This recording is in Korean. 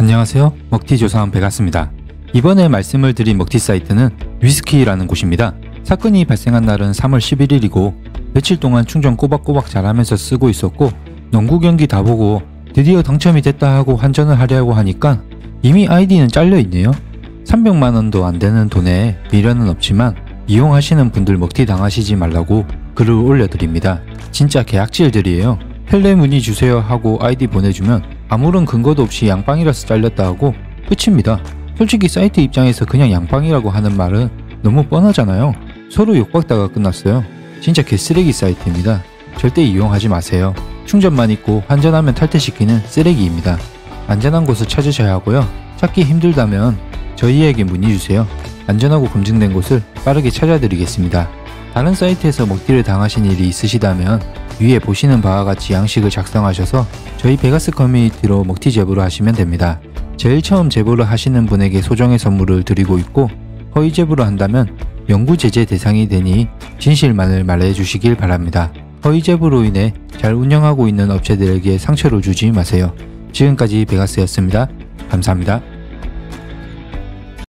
안녕하세요. 먹튀 조사원 배갔습니다. 이번에 말씀을 드린 먹튀 사이트는 위스키라는 곳입니다. 사건이 발생한 날은 3월 11일이고 며칠 동안 충전 꼬박꼬박 잘하면서 쓰고 있었고 농구 경기 다 보고 드디어 당첨이 됐다 하고 환전을 하려고 하니까 이미 아이디는 잘려 있네요. 300만 원도 안 되는 돈에 미련은 없지만 이용하시는 분들 먹튀 당하시지 말라고 글을 올려드립니다. 진짜 계약질들이에요. 펠레 문의 주세요 하고 아이디 보내주면 아무런 근거도 없이 양빵이라서 잘렸다 하고 끝입니다. 솔직히 사이트 입장에서 그냥 양빵이라고 하는 말은 너무 뻔하잖아요. 서로 욕박다가 끝났어요. 진짜 개쓰레기 사이트입니다. 절대 이용하지 마세요. 충전만 있고 환전하면 탈퇴시키는 쓰레기입니다. 안전한 곳을 찾으셔야 하고요. 찾기 힘들다면 저희에게 문의 주세요. 안전하고 검증된 곳을 빠르게 찾아드리겠습니다. 다른 사이트에서 먹튀를 당하신 일이 있으시다면 위에 보시는 바와 같이 양식을 작성하셔서 저희 베가스 커뮤니티로 먹튀 제보를 하시면 됩니다. 제일 처음 제보를 하시는 분에게 소정의 선물을 드리고 있고 허위 제보를 한다면 영구 제재 대상이 되니 진실만을 말해 주시길 바랍니다. 허위 제보로 인해 잘 운영하고 있는 업체들에게 상처를 주지 마세요. 지금까지 베가스였습니다. 감사합니다.